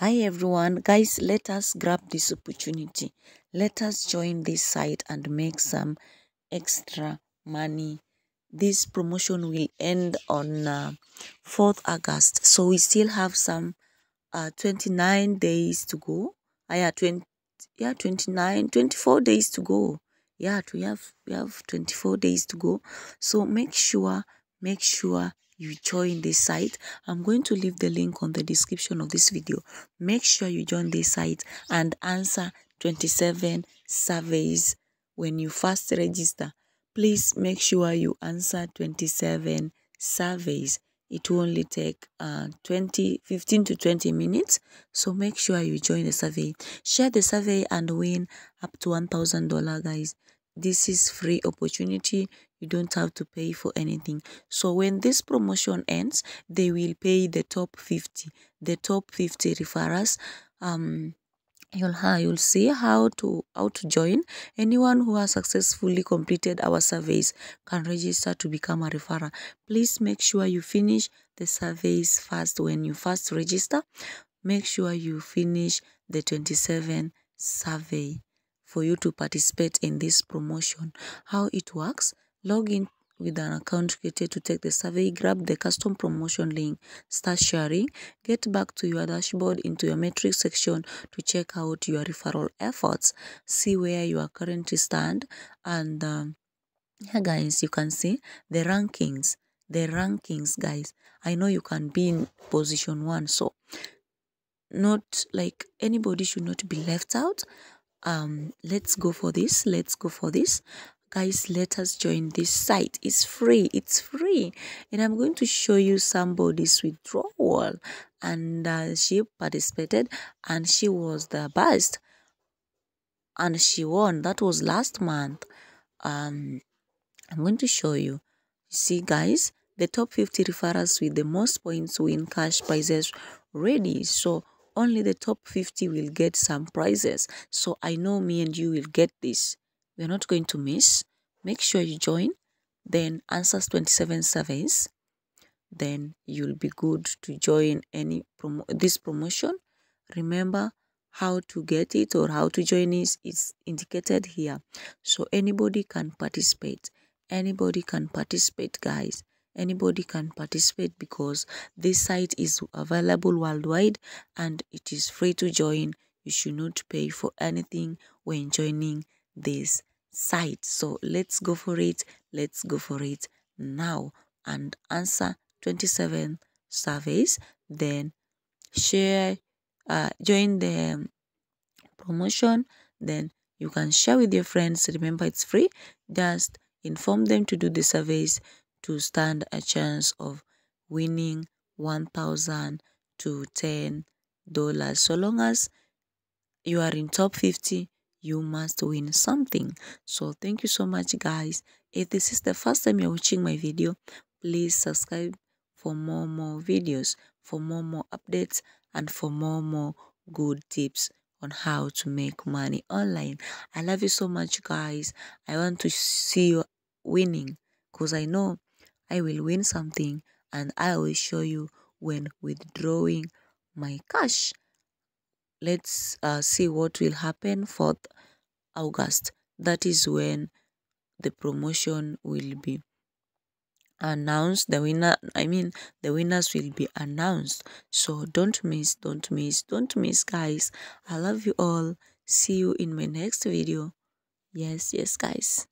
Hi everyone, guys, let us grab this opportunity. Let us join this site and make some extra money. This promotion will end on uh, 4th August, so we still have some uh, 29 days to go. Uh, yeah, 20, yeah, 29, 24 days to go. Yeah, we have we have 24 days to go. So make sure, make sure you join this site i'm going to leave the link on the description of this video. Make sure you join this site and answer 27 surveys when you first register. Please make sure you answer 27 surveys. It will only take uh 20 15 to 20 minutes so make sure you join the survey. Share the survey and win up to one thousand dollar guys. This is free opportunity you don't have to pay for anything. So when this promotion ends they will pay the top 50 the top 50 referrers um you'll you'll see how to how to join. Anyone who has successfully completed our surveys can register to become a referrer please make sure you finish the surveys first when you first register. Make sure you finish the 27 survey for you to participate in this promotion. How it works log in with an account created to take the survey, grab the custom promotion link, start sharing, get back to your dashboard into your metrics section to check out your referral efforts, see where you are currently stand and um, yeah guys you can see the rankings the rankings guys. I know you can be in position one so not like anybody should not be left out. Um let's go for this let's go for this guys let us join this site. It's free it's free. And i'm going to show you somebody's withdrawal. And uh, she participated and she was the best. And she won. That was last month. Um i'm going to show you. See guys the top 50 referrals with the most points win cash prizes ready. So only the top 50 will get some prizes. So i know me and you will get this we're not going to miss make sure you join then answers 27 surveys then you'll be good to join any promo this promotion. Remember how to get it or how to join is it is indicated here. So anybody can participate. Anybody can participate guys. Anybody can participate because this site is available worldwide and it is free to join. You should not pay for anything when joining this site. So let's go for it. Let's go for it now and answer 27 surveys. Then share uh, join the promotion. Then you can share with your friends. Remember it's free. Just inform them to do the surveys to stand a chance of winning 1000 to 10 dollars. So long as you are in top 50 you must win something. So thank you so much guys. If this is the first time you're watching my video please subscribe for more more videos for more more updates and for more more good tips on how to make money online. I love you so much guys. I want to see you winning because i know i will win something and i will show you when withdrawing my cash. Let's uh, see what will happen. 4th august. That is when the promotion will be announced. The winner i mean the winners will be announced. So don't miss don't miss don't miss guys. I love you all. See you in my next video. Yes yes guys